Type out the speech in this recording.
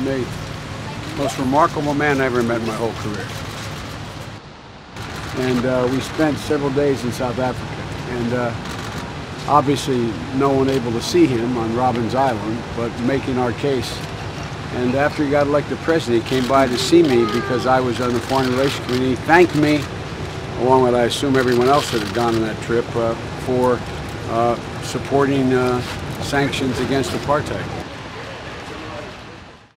me. Most remarkable man I ever met in my whole career. And uh, we spent several days in South Africa. And uh, obviously no one able to see him on Robben Island, but making our case. And after he got elected president, he came by to see me because I was on the Foreign Relations Committee. He thanked me, along with I assume everyone else that had gone on that trip, uh, for uh, supporting uh, sanctions against apartheid.